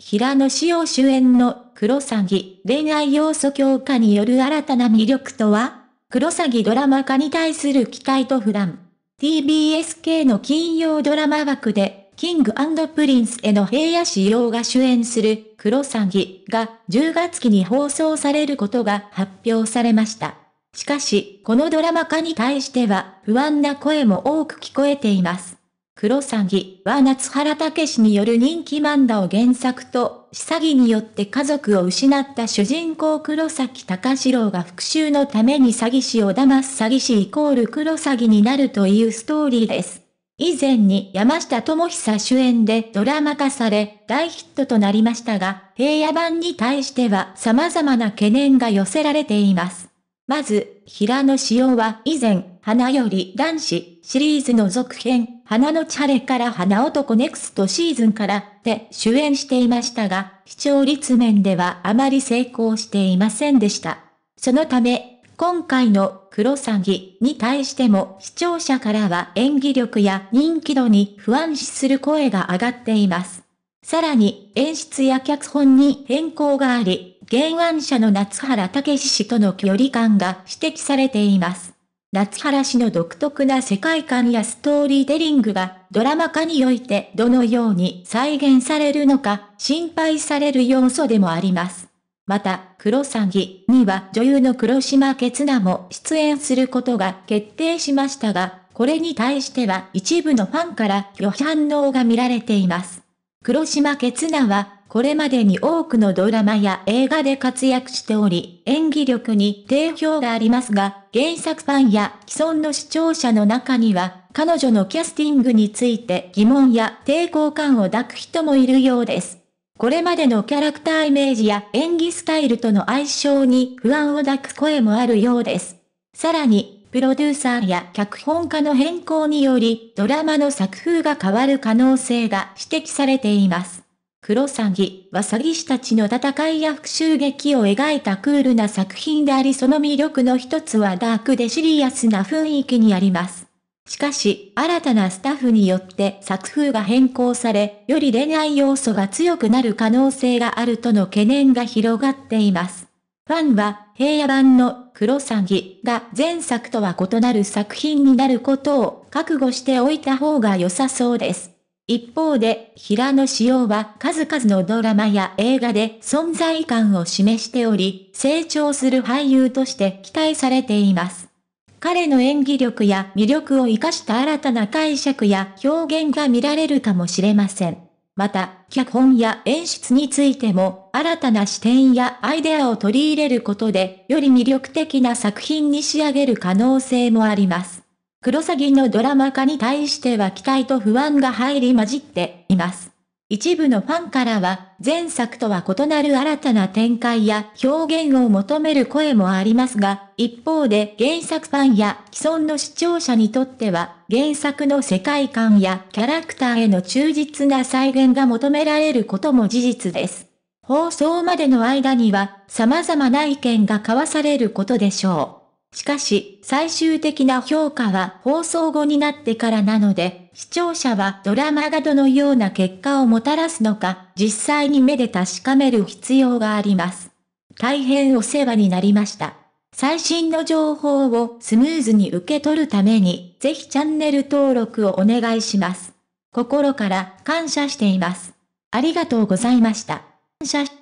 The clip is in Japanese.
平野紫耀主演のクロサギ恋愛要素強化による新たな魅力とは？クロサギドラマ化に対する期待と不安。TBSK の金曜ドラマ枠で、キングプリンスへの平野紫耀が主演するクロサギが10月期に放送されることが発表されました。しかし、このドラマ化に対しては不安な声も多く聞こえています。クロサギは夏原武史による人気漫画を原作と、詐欺によって家族を失った主人公黒崎隆史郎が復讐のために詐欺師を騙す詐欺師イコールクロサギになるというストーリーです。以前に山下智久主演でドラマ化され大ヒットとなりましたが、平野版に対しては様々な懸念が寄せられています。まず、平野紫耀は以前、花より男子シリーズの続編、花のチャレから花男ネクストシーズンからで主演していましたが、視聴率面ではあまり成功していませんでした。そのため、今回のクロサギに対しても視聴者からは演技力や人気度に不安視する声が上がっています。さらに演出や脚本に変更があり、原案者の夏原武氏との距離感が指摘されています。夏原氏の独特な世界観やストーリーテリングがドラマ化においてどのように再現されるのか心配される要素でもあります。また、黒詐欺には女優の黒島結菜も出演することが決定しましたが、これに対しては一部のファンから予反応が見られています。黒島結菜はこれまでに多くのドラマや映画で活躍しており、演技力に定評がありますが、原作ファンや既存の視聴者の中には、彼女のキャスティングについて疑問や抵抗感を抱く人もいるようです。これまでのキャラクターイメージや演技スタイルとの相性に不安を抱く声もあるようです。さらに、プロデューサーや脚本家の変更により、ドラマの作風が変わる可能性が指摘されています。クロサギは詐欺師たちの戦いや復讐劇を描いたクールな作品でありその魅力の一つはダークでシリアスな雰囲気にあります。しかし、新たなスタッフによって作風が変更され、より恋愛要素が強くなる可能性があるとの懸念が広がっています。ファンは、平野版のクロサギが前作とは異なる作品になることを覚悟しておいた方が良さそうです。一方で、平野紫耀は数々のドラマや映画で存在感を示しており、成長する俳優として期待されています。彼の演技力や魅力を活かした新たな解釈や表現が見られるかもしれません。また、脚本や演出についても、新たな視点やアイデアを取り入れることで、より魅力的な作品に仕上げる可能性もあります。クロサギのドラマ化に対しては期待と不安が入り混じっています。一部のファンからは、前作とは異なる新たな展開や表現を求める声もありますが、一方で原作ファンや既存の視聴者にとっては、原作の世界観やキャラクターへの忠実な再現が求められることも事実です。放送までの間には、様々な意見が交わされることでしょう。しかし、最終的な評価は放送後になってからなので、視聴者はドラマがどのような結果をもたらすのか、実際に目で確かめる必要があります。大変お世話になりました。最新の情報をスムーズに受け取るために、ぜひチャンネル登録をお願いします。心から感謝しています。ありがとうございました。感謝